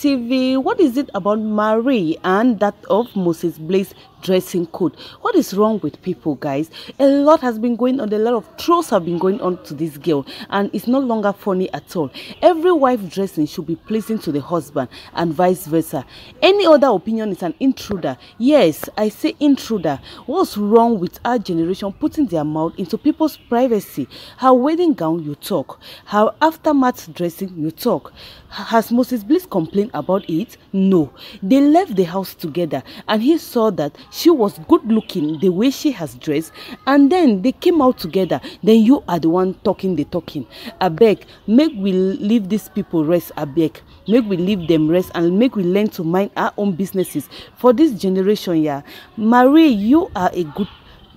TV. What is it about Marie and that of Moses Bliss dressing code? What is wrong with people, guys? A lot has been going on. A lot of trolls have been going on to this girl, and it's no longer funny at all. Every wife dressing should be pleasing to the husband, and vice versa. Any other opinion is an intruder. Yes, I say intruder. What's wrong with our generation putting their mouth into people's privacy? Her wedding gown, you talk. Her aftermath dressing, you talk. Has Moses Bliss complained about it? No. They left the house together and he saw that she was good looking the way she has dressed and then they came out together. Then you are the one talking the talking. I beg, make we leave these people rest. I beg, make we leave them rest and make we learn to mind our own businesses for this generation. Yeah, Marie, you are a good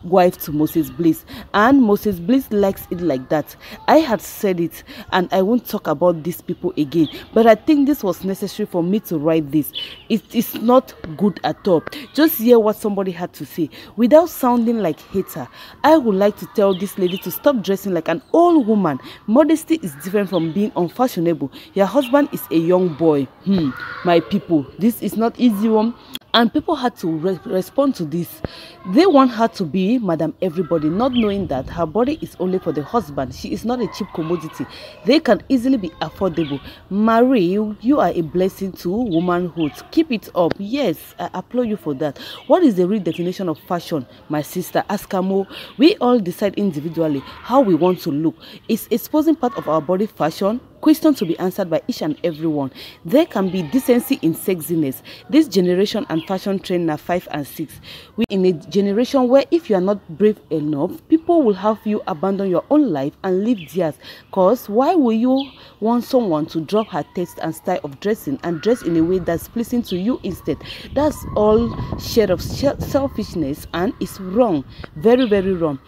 wife to Moses Bliss and Moses Bliss likes it like that. I had said it and I won't talk about these people again but I think this was necessary for me to write this. It is not good at all. Just hear what somebody had to say without sounding like hater. I would like to tell this lady to stop dressing like an old woman. Modesty is different from being unfashionable. Your husband is a young boy. Hmm, my people, this is not easy one and people had to re respond to this. They want her to be madam everybody not knowing that her body is only for the husband. She is not a cheap commodity. They can easily be affordable. Marie you are a blessing to womanhood. Keep it up. Yes i applaud you for that. What is the real definition of fashion my sister? Askamo we all decide individually how we want to look. Is exposing part of our body fashion question to be answered by each and everyone. There can be decency in sexiness. This generation and fashion trend are 5 and 6. We in a generation where if you are not brave enough, people will have you abandon your own life and live theirs. Cause why will you want someone to drop her taste and style of dressing and dress in a way that's pleasing to you instead? That's all share of selfishness and it's wrong. Very, very wrong.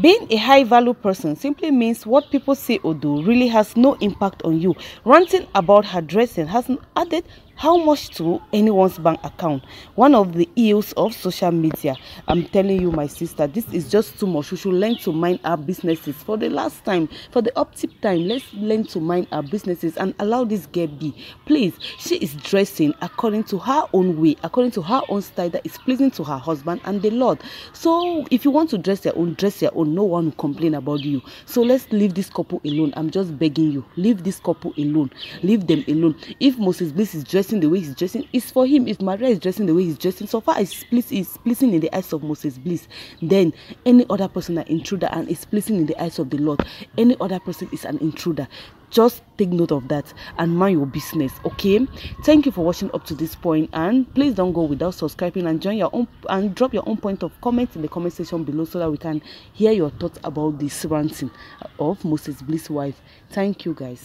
Being a high value person simply means what people say or do really has no impact on you. Ranting about her dressing hasn't added how much to anyone's bank account? One of the ills of social media. I'm telling you my sister this is just too much. We should learn to mind our businesses. For the last time for the uptip time let's learn to mind our businesses and allow this girl be. Please she is dressing according to her own way according to her own style that is pleasing to her husband and the lord. So if you want to dress your own dress your own. No one will complain about you. So let's leave this couple alone. I'm just begging you leave this couple alone. Leave them alone. If moses bliss is dressing dressing the way he's dressing is for him. If Maria is dressing the way he's dressing, so far as is pleasing in the eyes of Moses Bliss, then any other person an intruder and is pleasing in the eyes of the Lord. Any other person is an intruder. Just take note of that and mind your business. Okay. Thank you for watching up to this point, and please don't go without subscribing and join your own and drop your own point of comment in the comment section below so that we can hear your thoughts about this ranting of Moses Bliss wife. Thank you guys.